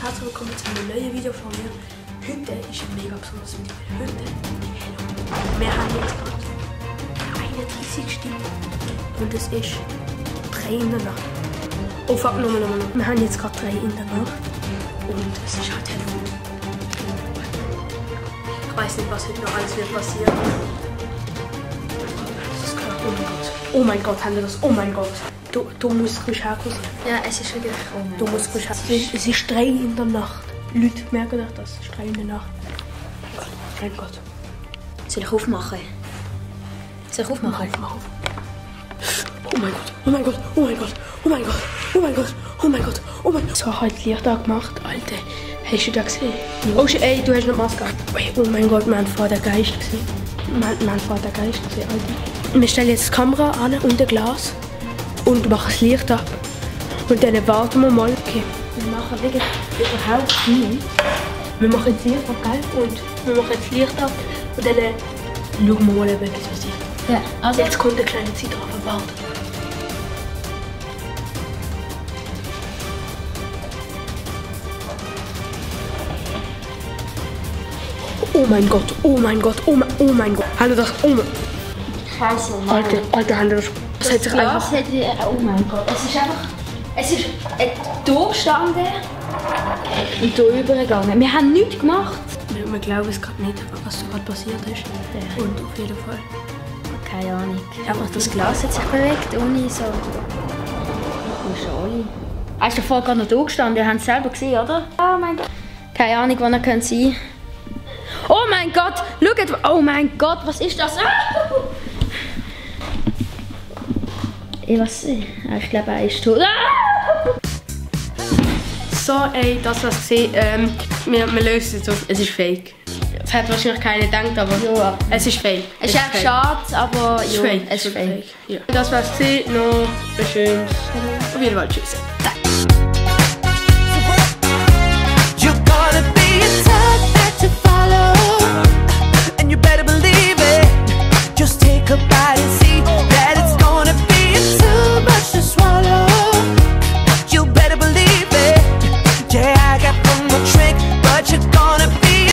und herzlich willkommen zu einem neuen Video von mir. Heute ist ein mega besonderes Video. Heute, Hello. Wir haben jetzt gerade 31 Stunden Und es ist 3 in der Nacht. Oh fuck, nochmal, nochmal, nochmal. Wir haben jetzt gerade 3 in der Nacht. Und es ist halt hell. Ich weiß nicht, was heute noch alles wird passieren. Oh mein Gott, haben wir das. Oh mein Gott. Du, du musst herkommen. Ja, es ist wirklich. Mein Du musst herkommen. Es ist 3 in der Nacht. Leute, merken euch das. Es ist 3 in der Nacht. Oh mein Gott. Soll ich aufmachen? Soll ich aufmachen? Mach mach auf. Oh mein Gott, oh mein Gott, oh mein Gott, oh mein Gott, oh mein Gott, oh mein Gott, oh mein Gott. So, heute Licht angemacht, Alter. Hast du das gesehen? Oh, shit, ey, du hast nicht Maske. Oh mein Gott, vor der Geist gesehen. Haben vor der Geist gesehen, Alter. Wir stellen jetzt die Kamera an und ein Glas und machen das Licht ab. Und dann warten wir mal. Okay, wir machen wirklich überhaupt nichts. Wir machen jetzt Licht ab, gell? Und wir machen jetzt Licht ab und dann äh, schauen wir mal, ob etwas passiert. Ja, also. Jetzt kommt eine kleine Zeitraffer, warte. Oh mein Gott, oh mein Gott, oh mein, oh mein Gott. Hallo das, oh mein, Scheiße. Alter, Alter, haben das, das hat sich Ja, einfach, hat, oh mein Gott. Es ist einfach. Es ist hier gestanden und hier übergegangen. Wir haben nichts gemacht. wir, wir glauben es gerade nicht, was gerade passiert ist. Und auf jeden Fall. Keine Ahnung. Einfach das Glas hat sich bewegt, ohne so. Schale. Er ist davor gerade noch da gestanden, ihr habt es selber gesehen, oder? Oh mein Gott. Keine Ahnung, wann er könnte sein Oh mein Gott! Schaut! Oh mein Gott, was ist das? Ah! Weiß nicht. Ich glaube, er ist tot. Ah! So, ey, das was gesehen, ähm, wir, wir lösen es jetzt auf. Es ist fake. Es hat wahrscheinlich keiner gedacht, aber Ja. es ist fake. Es ist echt fake. schade, aber Es ist ja, fake. es ist fake. Ja. Das war's gesehen. Noch ein schönes. Auf jeden Fall tschüss.